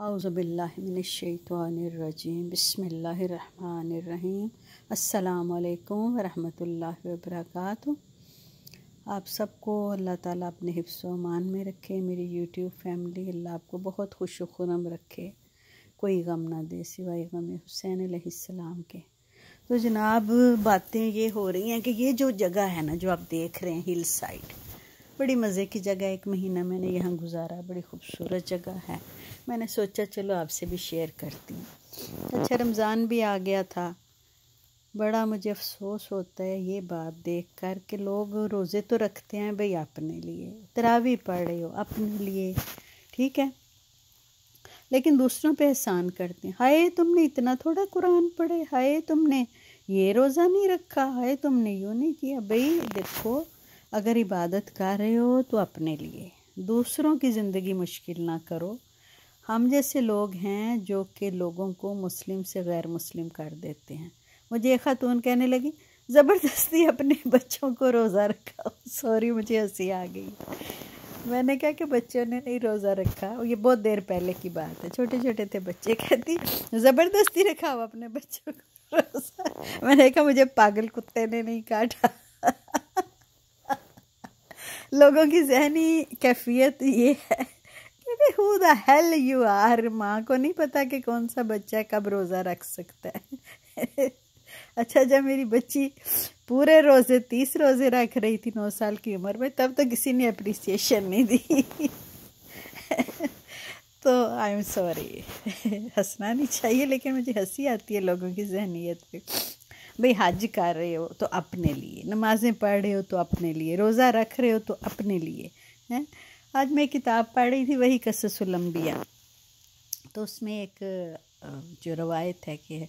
आउज़बिल्लिमिनशैतवानिर्रजीम बिस्मिल्लाहिर्रहमानिर्रहीम अस्सलाम वालेकुम रहमतुल्लाहि आप सबको अल्लाह ताला अपने हिफ्स मान में रखे, मेरी यूट्यूब फैमिली, अल्लाह आपको बहुत खुश खुरम रखे। कोई गम ना दे सिवाय गम हुसैन अलैहिस्सलाम के। तो जनाब, बातें ये हो रही हैं कि ये जो जगह है ना, जो आप देख रहे हैं, हिल साइड बड़ी मज़े की जगह एक महीना मैंने यहाँ गुजारा, बड़ी खूबसूरत जगह है। मैंने सोचा चलो आपसे भी शेयर करती हूँ। अच्छा रमज़ान भी आ गया था। बड़ा मुझे अफसोस होता है ये बात देख कर कि लोग रोज़े तो रखते हैं भाई अपने लिए, तरावी पढ़ रहे हो अपने लिए, ठीक है? लेकिन दूसरों पे एहसान करते हैं। हाय, तुमने इतना थोड़ा कुरान पढ़े, हाय, तुमने ये रोज़ा नहीं रखा, हाय, तुमने यूँ नहीं किया। भाई, देखो अगर इबादत कर रहे हो तो अपने लिए। दूसरों की ज़िंदगी मुश्किल ना करो। हम जैसे लोग हैं जो कि लोगों को मुस्लिम से गैर मुस्लिम कर देते हैं। मुझे एक खातून कहने लगी, ज़बरदस्ती अपने बच्चों को रोज़ा रखा सॉरी मुझे हँसी आ गई। मैंने कहा कि बच्चों ने नहीं रोज़ा रखा। ये बहुत देर पहले की बात है। छोटे छोटे थे बच्चे। कहती, ज़बरदस्ती रखा हो अपने बच्चों को रोज़ा। मैंने कहा, मुझे पागल कुत्ते ने नहीं काटा। लोगों की जहनी कैफियत ये है कि who the hell you are माँ को नहीं पता कि कौन सा बच्चा कब रोज़ा रख सकता है। अच्छा जब मेरी बच्ची पूरे रोज़े, तीस रोज़े रख रही थी नौ साल की उम्र में, तब तो किसी ने अप्रिसिएशन नहीं दी। तो आई एम सॉरी हंसना नहीं चाहिए, लेकिन मुझे हँसी आती है लोगों की जहनीत पे। भाई हज कर रहे हो तो अपने लिए, नमाज़ें पढ़ रहे हो तो अपने लिए, रोज़ा रख रहे हो तो अपने लिए, हैं? आज मैं किताब पढ़ रही थी, वही कससुलम्बिया तो उसमें एक जो रवायत है कि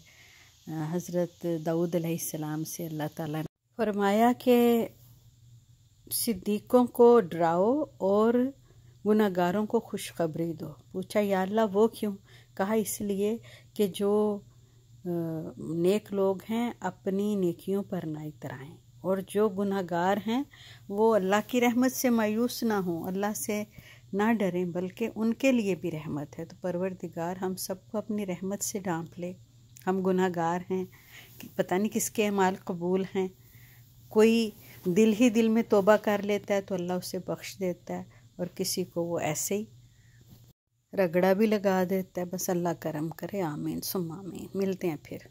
हज़रत दाऊद सलाम से अल्लाह ताला ने फरमाया कि सिद्दीक़ों को डराओ और गुनागारों को खुशखबरी दो। पूछा, या अल्लाह, वो क्यों? कहा, इसलिए कि जो नेक लोग हैं, अपनी नेकियों पर ना इतराएँ और जो गुनाहगार हैं, वो अल्लाह की रहमत से मायूस ना हों, अल्लाह से ना डरें, बल्कि उनके लिए भी रहमत है। तो परवरदिगार, हम सबको अपनी रहमत से डांप ले। हम गुनाहगार हैं पता नहीं किसके अमाल कबूल हैं। कोई दिल ही दिल में तोबा कर लेता है तो अल्लाह उसे बख्श देता है, और किसी को वो ऐसे ही रगड़ा भी लगा देता है, बस अल्लाह करम करे, आमीन सुम आमीन। मिलते हैं फिर।